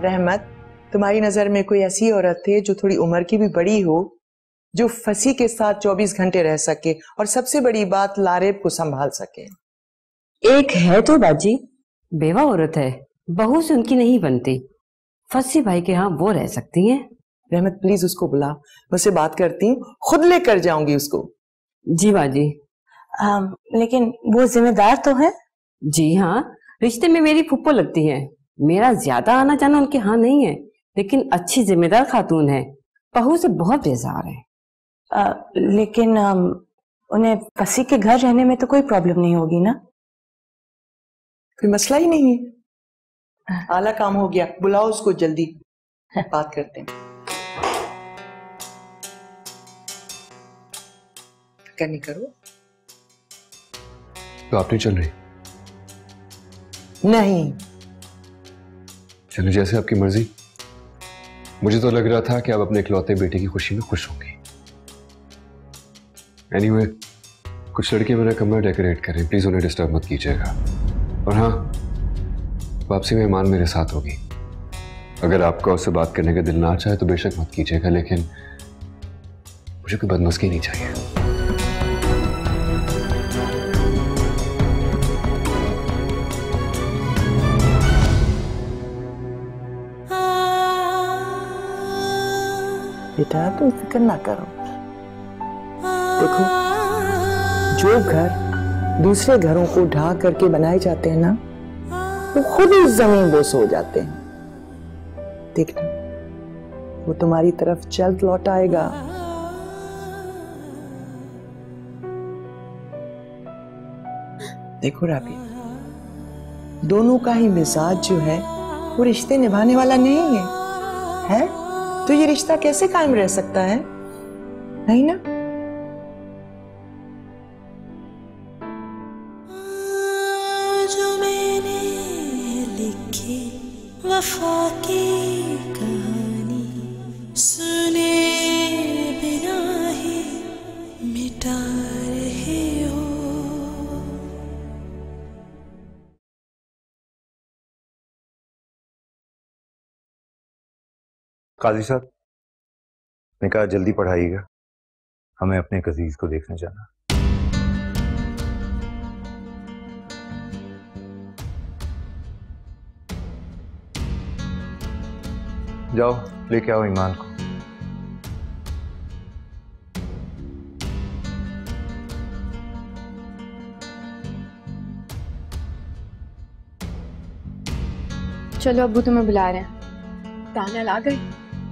रहमत तुम्हारी नज़र में कोई ऐसी औरत थे जो थोड़ी उम्र की भी बड़ी हो जो फसी के साथ 24 घंटे रह सके और सबसे बड़ी बात लारेब को संभाल सके। एक है तो बाजी बेवा औरत है बहू से उनकी नहीं बनती। फसी भाई के यहाँ वो रह सकती हैं। रहमत प्लीज़ उसको बुला। मुझसे बात करती हूँ खुद लेकर जाऊँगी उसको। जी बाजी। आ, लेकिन वो जिम्मेदार तो है? जी हाँ रिश्ते में मेरी फुप्पो लगती है। मेरा ज़्यादा आना जाना उनके यहाँ नहीं है लेकिन अच्छी जिम्मेदार खातून है। बहू से बहुत बेजार है। आ, लेकिन आ, उन्हें फसी के घर रहने में तो कोई प्रॉब्लम नहीं होगी ना? कोई मसला ही नहीं है। आला काम हो गया। बुलाओ उसको जल्दी। बात करते हैं। करनी करो। तो आप नहीं चल रही? नहीं। चलो जैसे आपकी मर्ज़ी। मुझे तो लग रहा था कि आप अपने इकलौते बेटे की खुशी में खुश होंगी। एनीवे anyway, कुछ लड़के मेरा कमरा डेकोरेट करें। प्लीज़ उन्हें डिस्टर्ब मत कीजिएगा। और हाँ वापसी मेहमान मेरे साथ होगी। अगर आपका उससे बात करने का दिल ना चाहे तो बेशक मत कीजिएगा लेकिन मुझे कोई बदमस्की नहीं चाहिए। बेटा तुम फ़िक्र ना करो। देखो, जो घर दूसरे घरों को ढा करके बनाए जाते हैं ना, वो खुद ही ज़मीन बोस हो जाते हैं। देखना, वो तुम्हारी तरफ़ जल्द लौट आएगा। देखो राबी, दोनों का ही मिजाज जो है, वो रिश्ते निभाने वाला नहीं है है? तो ये रिश्ता कैसे कायम रह सकता है? नहीं ना? जो मैंने लिखी वफा की कहानी। काजी साहब ने कहा जल्दी पढ़ाइएगा। हमें अपने कजीज को देखने जाना जाओ लेके आओ ईमान को। चलो अब्बू तुम्हें बुला रहे हैं। ताना ला गए